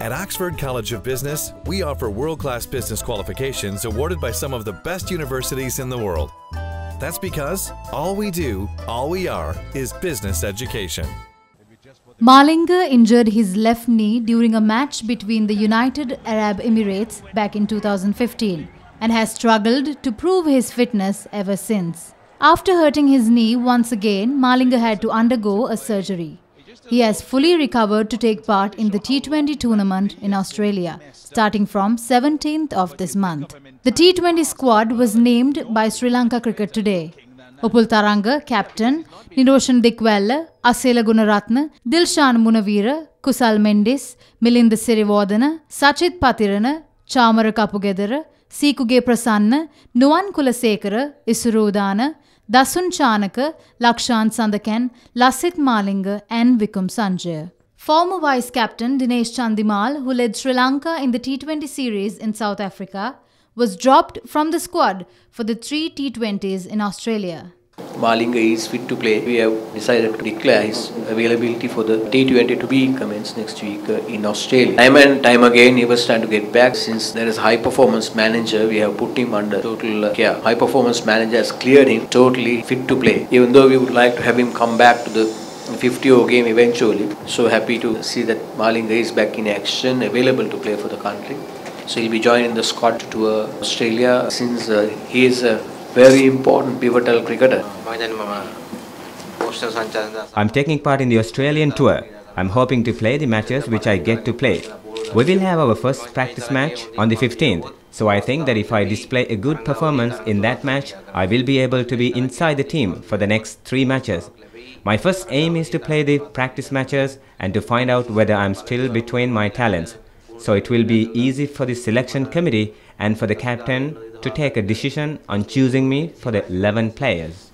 At Oxford College of Business, we offer world class business qualifications awarded by some of the best universities in the world. That's because all we do, all we are, is business education. Malinga injured his left knee during a match between the United Arab Emirates back in 2015 and has struggled to prove his fitness ever since. After hurting his knee once again, Malinga had to undergo a surgery. He has fully recovered to take part in the T20 tournament in Australia, starting from 17th of this month. The T20 squad was named by Sri Lanka Cricket today. Upul Tharanga, captain, Niroshan Dickwella, Asela Gunaratne, Dilshan Munaweera, Kusal Mendis, Milinda Siriwardana, Sachith Pathirana, Chamara Kapugedera, Seekkuge Prasanna, Nuwan Kulasekara, Isuru Udana, Dasun Shanaka, Lakshan Sandakan, Lasith Malinga and Vikum Sanjay. Former vice captain Dinesh Chandimal, who led Sri Lanka in the T20 series in South Africa, was dropped from the squad for the three T20s in Australia. Malinga is fit to play. We have decided to declare his availability for the T20 to be commenced next week uh, in Australia. Time and time again, he was trying to get back since there is high performance manager. We have put him under total uh, care. High performance manager has cleared him totally fit to play. Even though we would like to have him come back to the 50 over game eventually. So happy to see that Malinga is back in action, available to play for the country. So he'll be joining the squad to uh, Australia since uh, he is a very important pivotal cricketer. I'm taking part in the Australian tour. I'm hoping to play the matches which I get to play. We will have our first practice match on the 15th. So I think that if I display a good performance in that match, I will be able to be inside the team for the next three matches. My first aim is to play the practice matches and to find out whether I'm still between my talents. So it will be easy for the selection committee and for the captain to take a decision on choosing me for the 11 players.